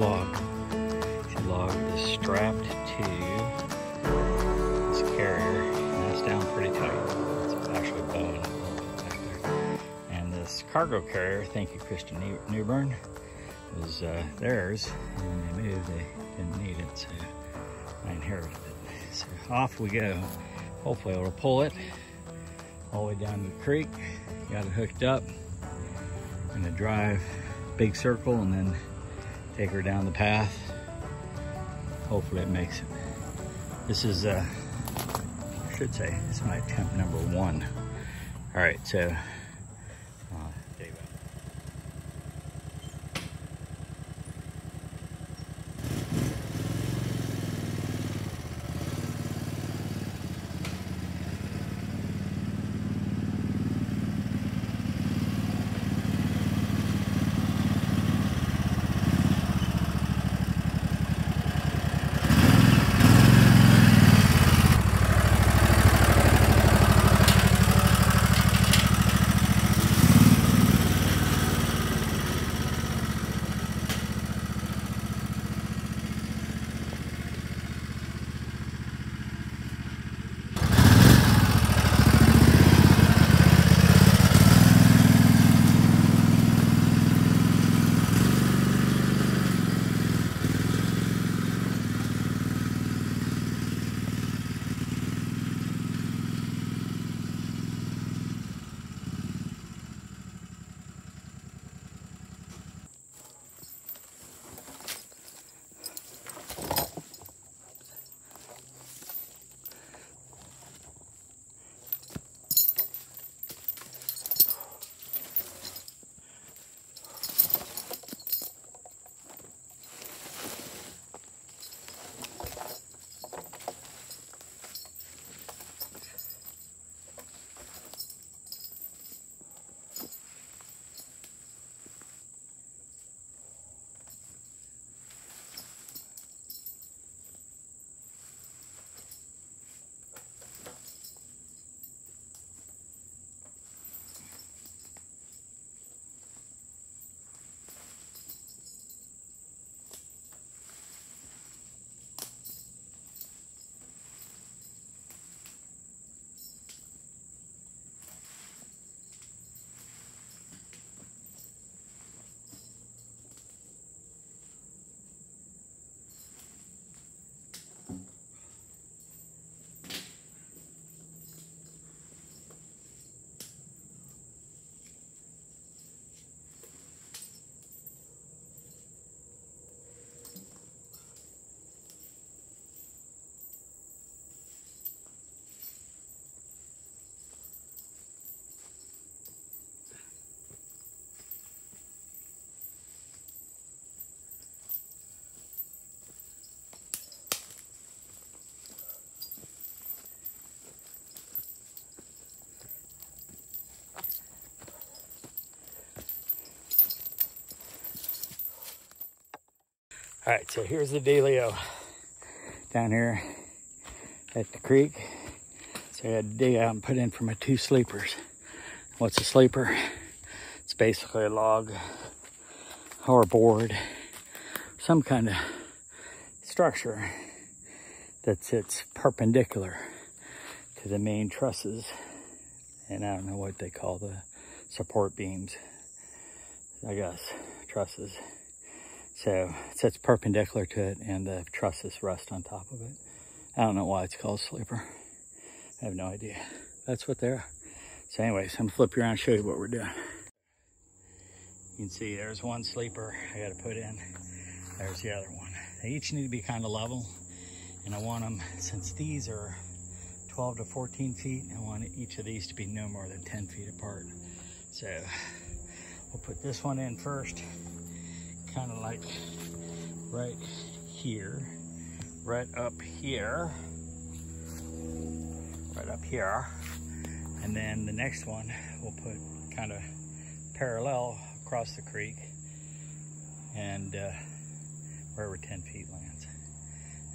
log. The log is strapped to this carrier, and that's down pretty tight. It's actually bowing back there. And this cargo carrier, thank you, Christian Newburn, was uh, theirs, and when they moved, they didn't need it, so I inherited it. So off we go. Hopefully it'll pull it all the way down the creek. Got it hooked up. Gonna drive big circle and then take her down the path. Hopefully it makes it. This is, uh, I should say, is my attempt number one. All right, so All right, so here's the dealio down here at the creek. So I had to dig out and put in for my two sleepers. What's a sleeper? It's basically a log or a board, some kind of structure that sits perpendicular to the main trusses. And I don't know what they call the support beams. I guess trusses. So it sits perpendicular to it and the trusses rest on top of it. I don't know why it's called sleeper. I have no idea. That's what they are. So anyways, I'm gonna flip you around and show you what we're doing. You can see there's one sleeper I gotta put in. There's the other one. They each need to be kind of level. And I want them, since these are 12 to 14 feet, I want each of these to be no more than 10 feet apart. So we'll put this one in first kind of like right here, right up here, right up here. And then the next one we'll put kind of parallel across the creek and uh, wherever 10 feet lands.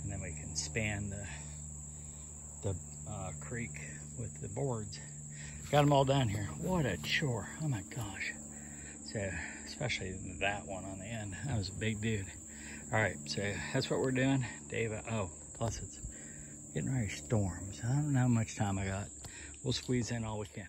And then we can span the, the uh, creek with the boards. Got them all down here. What a chore. Oh my gosh. So especially that one on the end. That was a big dude. All right, so that's what we're doing. David, oh, plus it's getting ready to storm, so I don't know how much time I got. We'll squeeze in all we can.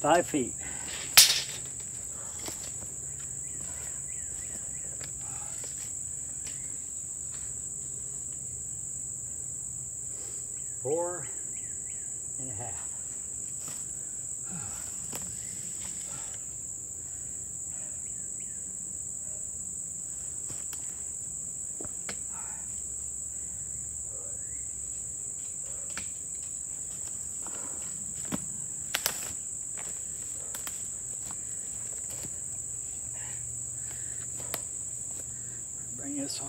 Five feet. Four and a half. Bring this one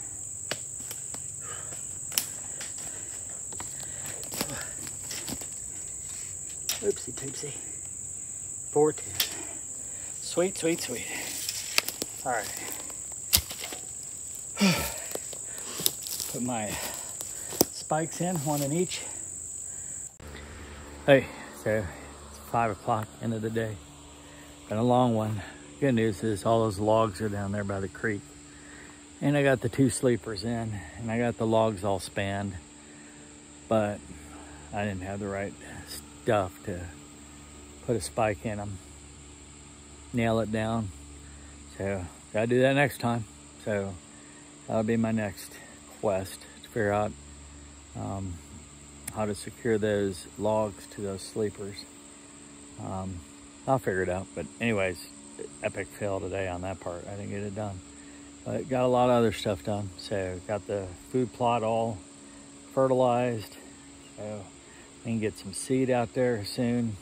Oopsie poopsie. Four ten. Sweet, sweet, sweet. All right. Put my spikes in, one in each. Hey, so it's five o'clock, end of the day. Been a long one. Good news is all those logs are down there by the creek. And I got the two sleepers in, and I got the logs all spanned. But I didn't have the right stuff to put a spike in them, nail it down. So gotta do that next time. So that'll be my next quest to figure out um, how to secure those logs to those sleepers. Um, I'll figure it out. But anyways, epic fail today on that part. I didn't get it done. But got a lot of other stuff done. So got the food plot all fertilized. So can get some seed out there soon.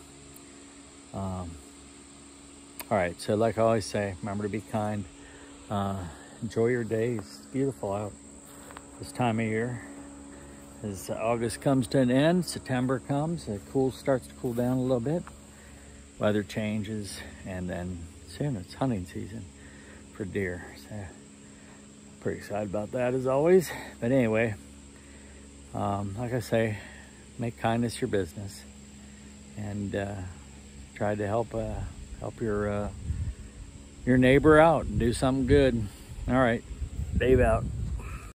Um, all right, so like I always say, remember to be kind. Uh, enjoy your days. It's beautiful out this time of year. As August comes to an end, September comes, it cool starts to cool down a little bit. Weather changes, and then soon it's hunting season for deer. So pretty excited about that as always. But anyway, um, like I say, make kindness your business and uh, try to help uh, help your uh, your neighbor out and do something good. All right, Dave out.